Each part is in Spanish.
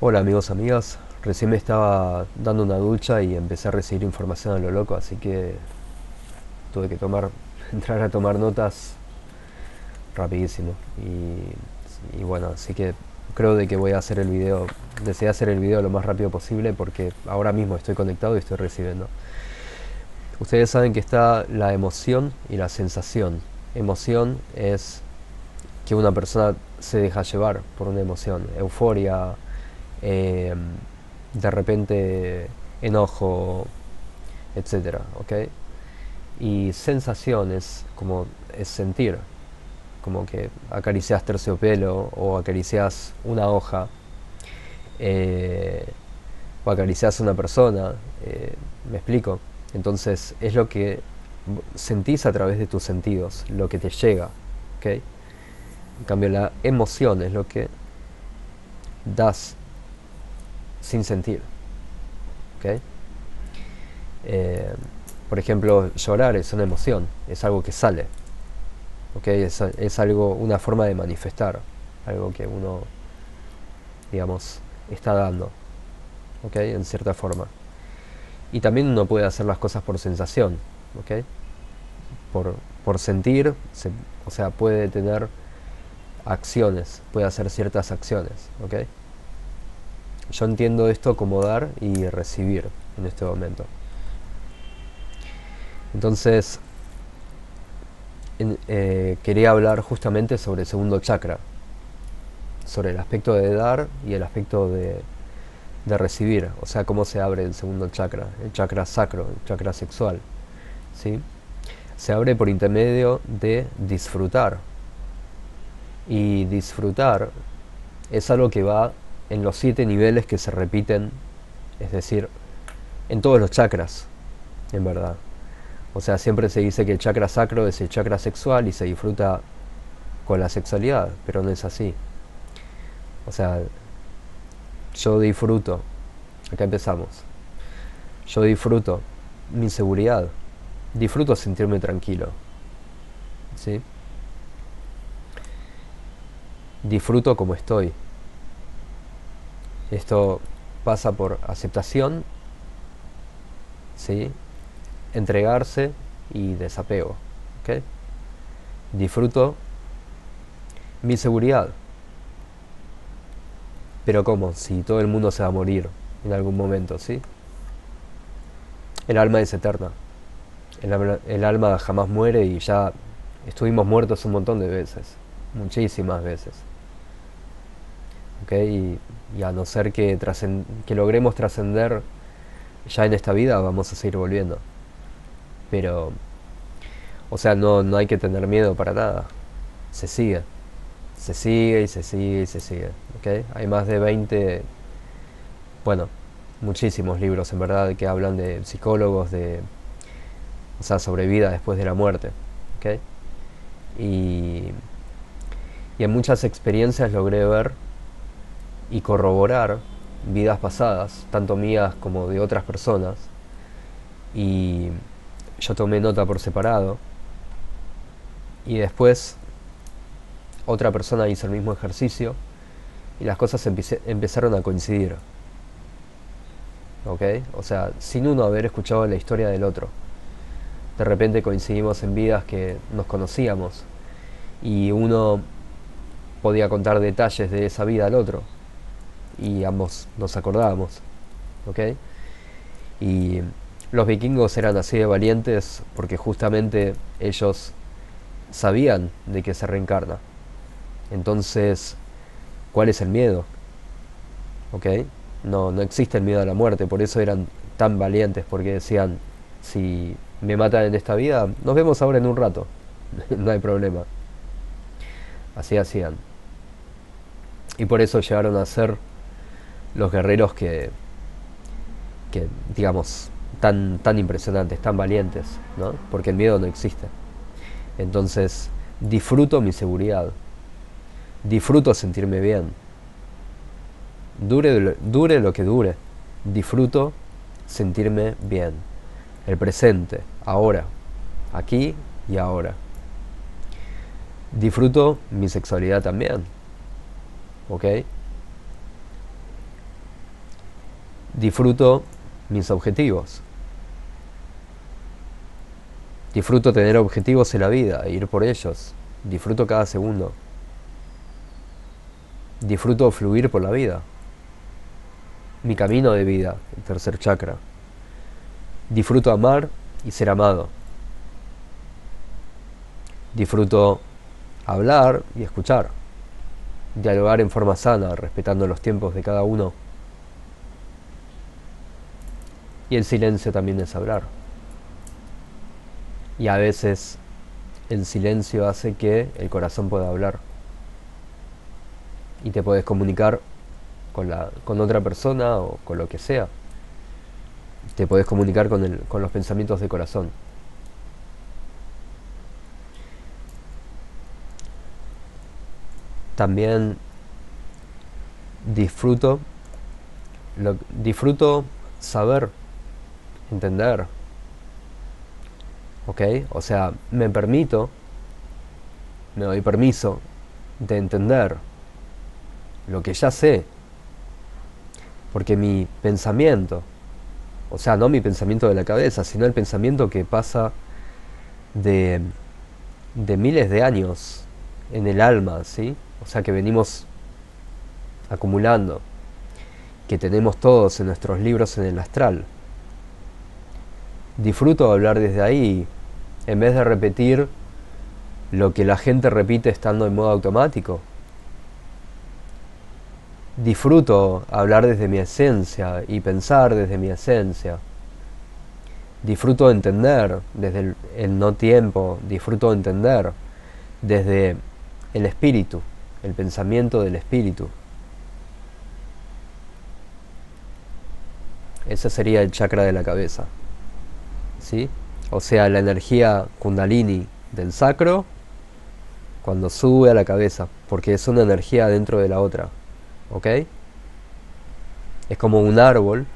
Hola amigos, amigas. Recién me estaba dando una ducha y empecé a recibir información a lo loco, así que tuve que tomar, entrar a tomar notas rapidísimo. Y, bueno, así que creo de que voy a hacer el video, deseé hacer el video lo más rápido posible porque ahora mismo estoy conectado y estoy recibiendo. Ustedes saben que está la emoción y la sensación. Emoción es que una persona se deja llevar por una emoción, euforia, eh, de repente enojo, etcétera, ¿ok? Y sensaciones, como es sentir, como que acaricias terciopelo o acaricias una hoja eh, o acaricias una persona, eh, ¿me explico? Entonces es lo que sentís a través de tus sentidos, lo que te llega. En cambio la emoción es lo que das sin sentir. Eh, por ejemplo, llorar es una emoción, es algo que sale. Es, algo, una forma de manifestar, algo que uno, digamos, está dando. ¿okay? En cierta forma. Y también uno puede hacer las cosas por sensación. ¿okay? Por, por sentir, se, o sea, puede tener acciones, puede hacer ciertas acciones. ¿okay? Yo entiendo esto como dar y recibir en este momento. Entonces, en, eh, quería hablar justamente sobre el segundo chakra, sobre el aspecto de dar y el aspecto de, de recibir, o sea, cómo se abre el segundo chakra, el chakra sacro, el chakra sexual. ¿sí? Se abre por intermedio de disfrutar. Y disfrutar es algo que va en los siete niveles que se repiten, es decir, en todos los chakras, en verdad. O sea, siempre se dice que el chakra sacro es el chakra sexual y se disfruta con la sexualidad, pero no es así. O sea, yo disfruto, acá empezamos, yo disfruto mi seguridad, disfruto sentirme tranquilo, ¿sí? Disfruto como estoy, esto pasa por aceptación, ¿sí? entregarse y desapego. Disfruto mi seguridad. Pero ¿cómo? Si todo el mundo se va a morir en algún momento, ¿sí? El alma es eterna. El alma jamás muere y ya estuvimos muertos un montón de veces, muchísimas veces. Y a no ser que, que logremos trascender ya en esta vida, vamos a seguir volviendo. Pero, o sea, no, no hay que tener miedo para nada. Se sigue. Se sigue y se sigue y se sigue. ¿okay? Hay más de 20, bueno, muchísimos libros en verdad que hablan de psicólogos, de, o sea, sobre vida después de la muerte. ¿okay? Y, y en muchas experiencias logré ver y corroborar vidas pasadas, tanto mías como de otras personas. Y yo tomé nota por separado. Y después otra persona hizo el mismo ejercicio y las cosas empezaron a coincidir. ¿Ok? O sea, sin uno haber escuchado la historia del otro. De repente coincidimos en vidas que nos conocíamos y uno podía contar detalles de esa vida al otro y ambos nos acordábamos. ¿Ok? Y los vikingos eran así de valientes porque justamente ellos sabían de que se reencarna. Entonces, ¿cuál es el miedo? ¿Ok? No, no existe el miedo a la muerte, por eso eran tan valientes, porque decían, si me matan en esta vida, nos vemos ahora en un rato, no hay problema. Así hacían. Y por eso llegaron a ser los guerreros que, que digamos, tan, tan impresionantes, tan valientes, ¿no? Porque el miedo no existe. Entonces, disfruto mi seguridad, disfruto sentirme bien, dure, dure lo que dure, disfruto sentirme bien, el presente, ahora, aquí y ahora. Disfruto mi sexualidad también, ¿ok? Disfruto mis objetivos. Disfruto tener objetivos en la vida e ir por ellos. Disfruto cada segundo. Disfruto fluir por la vida. Mi camino de vida, el tercer chakra. Disfruto amar y ser amado. Disfruto hablar y escuchar. Dialogar en forma sana, respetando los tiempos de cada uno. Y el silencio también es hablar. Y a veces el silencio hace que el corazón pueda hablar. Y te puedes comunicar con, la, con otra persona o con lo que sea. Te puedes comunicar con, el, con los pensamientos de corazón. También disfruto, disfruto saber, entender, ¿ok? O sea, me permito, me doy permiso de entender lo que ya sé, porque mi pensamiento, o sea, no mi pensamiento de la cabeza, sino el pensamiento que pasa de, de miles de años en el alma, ¿sí? O sea, que venimos acumulando, que tenemos todos en nuestros libros en el astral. Disfruto hablar desde ahí en vez de repetir lo que la gente repite estando en modo automático. Disfruto hablar desde mi esencia y pensar desde mi esencia. Disfruto entender desde el, no tiempo, disfruto entender desde el espíritu, el pensamiento del espíritu. Ese sería el chakra de la cabeza. ¿Sí? O sea, la energía kundalini del sacro cuando sube a la cabeza, porque es una energía dentro de la otra. ¿Ok? Es como un árbol.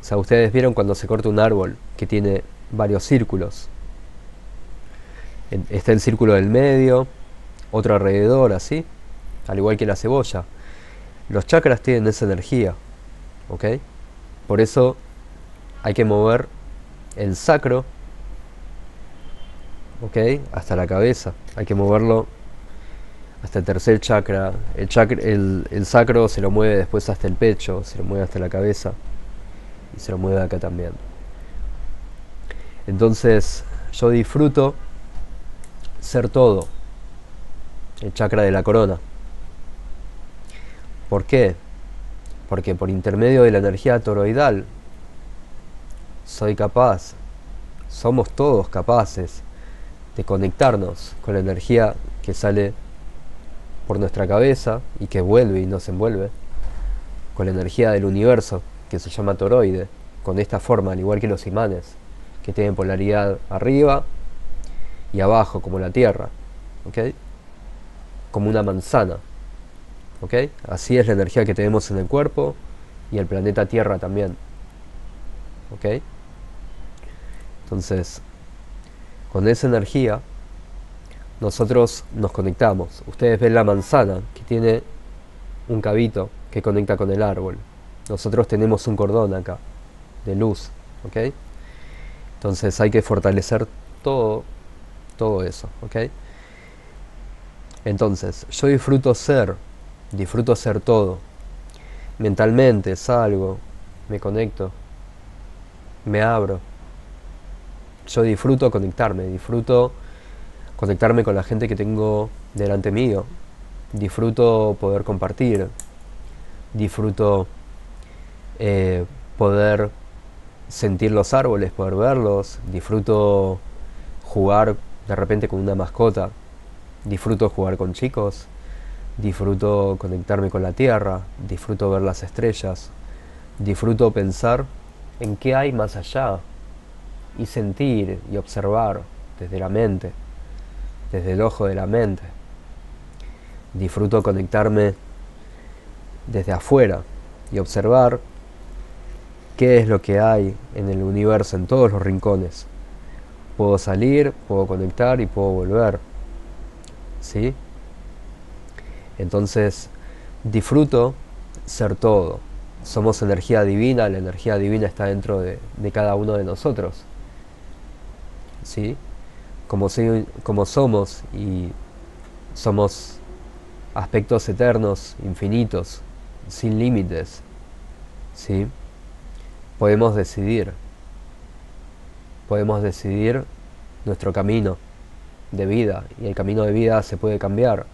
O sea, ustedes vieron cuando se corta un árbol que tiene varios círculos. Está el círculo del medio, otro alrededor, así, al igual que la cebolla. Los chakras tienen esa energía, ¿ok? Por eso hay que mover el sacro, ¿ok? Hasta la cabeza. Hay que moverlo hasta el tercer chakra. El, chakra, el, sacro se lo mueve después hasta el pecho, se lo mueve hasta la cabeza y se lo mueve acá también. Entonces yo disfruto ser todo, el chakra de la corona. ¿Por qué? Porque por intermedio de la energía toroidal soy capaz, somos todos capaces de conectarnos con la energía que sale por nuestra cabeza y que vuelve y nos envuelve, con la energía del universo que se llama toroide, con esta forma, al igual que los imanes, que tienen polaridad arriba y abajo, como la Tierra. Como una manzana, ¿ok? Así es la energía que tenemos en el cuerpo y el planeta Tierra también. Entonces, con esa energía, nosotros nos conectamos. Ustedes ven la manzana que tiene un cabito que conecta con el árbol. Nosotros tenemos un cordón acá de luz, ¿ok? Entonces hay que fortalecer todo, todo eso, ¿ok? Entonces, yo disfruto ser, disfruto ser todo. Mentalmente salgo, me conecto, me abro yo disfruto conectarme, disfruto conectarme con la gente que tengo delante mío, disfruto poder compartir, disfruto eh, poder sentir los árboles, poder verlos, disfruto jugar de repente con una mascota, disfruto jugar con chicos, disfruto conectarme con la tierra, disfruto ver las estrellas, disfruto pensar en qué hay más allá, y sentir y observar desde la mente, desde el ojo de la mente. Disfruto conectarme desde afuera y observar qué es lo que hay en el universo, en todos los rincones. Puedo salir, puedo conectar y puedo volver. ¿Sí? Entonces, disfruto ser todo. somos energía divina, la energía divina está dentro de, cada uno de nosotros. ¿Sí? Como, como somos y somos aspectos eternos, infinitos, sin límites, ¿sí? Podemos decidir, podemos decidir nuestro camino de vida y el camino de vida se puede cambiar,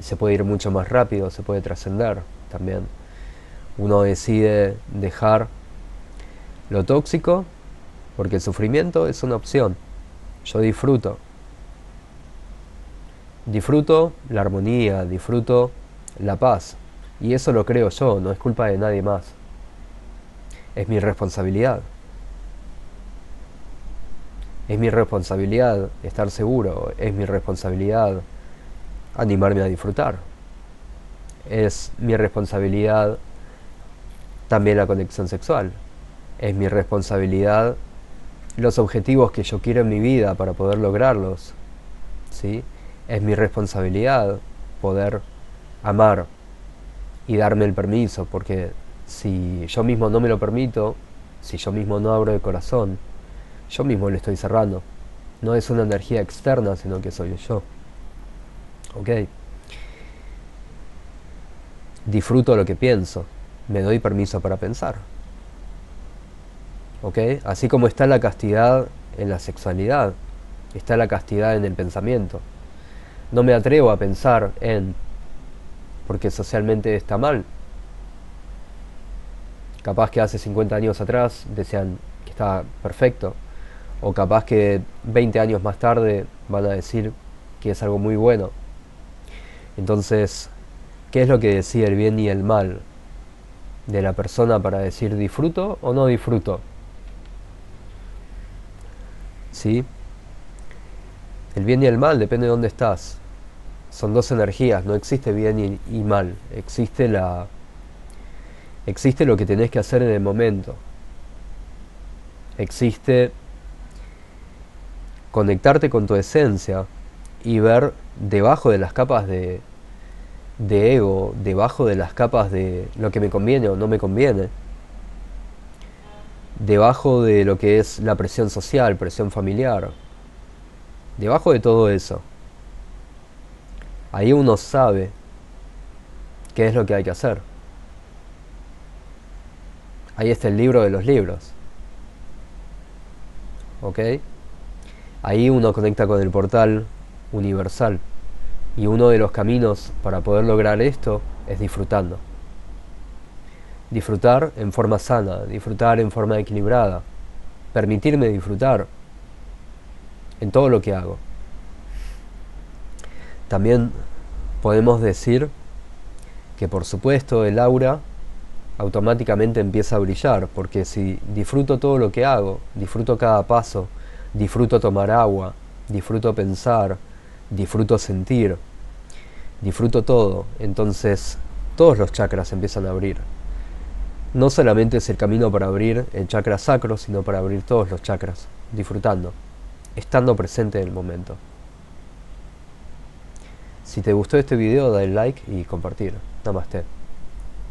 se puede ir mucho más rápido, se puede trascender también. Uno decide dejar lo tóxico porque el sufrimiento es una opción. Yo disfruto. Disfruto la armonía, disfruto la paz. Y eso lo creo yo, no es culpa de nadie más. Es mi responsabilidad. Es mi responsabilidad estar seguro, es mi responsabilidad animarme a disfrutar. Es mi responsabilidad también la conexión sexual. Es mi responsabilidad los objetivos que yo quiero en mi vida para poder lograrlos. ¿sí? Es mi responsabilidad poder amar y darme el permiso, porque si yo mismo no me lo permito, si yo mismo no abro el corazón, yo mismo le estoy cerrando. No es una energía externa, sino que soy yo. ¿Ok? Disfruto lo que pienso. Me doy permiso para pensar. Así como está la castidad en la sexualidad, está la castidad en el pensamiento. No me atrevo a pensar en porque socialmente está mal. Capaz que hace 50 años atrás decían que estaba perfecto, o capaz que 20 años más tarde van a decir que es algo muy bueno. Entonces, ¿qué es lo que decía el bien y el mal de la persona para decir disfruto o no disfruto? ¿Sí? El bien y el mal depende de dónde estás son dos energías, no existe bien y, mal, existe la existe lo que tenés que hacer en el momento. Existe conectarte con tu esencia y ver debajo de las capas de, de ego, debajo de las capas de lo que me conviene o no me conviene, debajo de lo que es la presión social, presión familiar, debajo de todo eso ahí uno sabe qué es lo que hay que hacer. Ahí está el libro de los libros. ¿Ok? Ahí uno conecta con el portal universal. Y uno de los caminos para poder lograr esto es disfrutando. Disfrutar en forma sana, disfrutar en forma equilibrada, permitirme disfrutar en todo lo que hago. También podemos decir que por supuesto el aura automáticamente empieza a brillar, porque si disfruto todo lo que hago, disfruto cada paso, disfruto tomar agua, disfruto pensar, disfruto sentir, disfruto todo, entonces todos los chakras empiezan a abrir. No solamente es el camino para abrir el chakra sacro, sino para abrir todos los chakras, disfrutando, estando presente en el momento. Si te gustó este video, dale like y compartir. Namaste.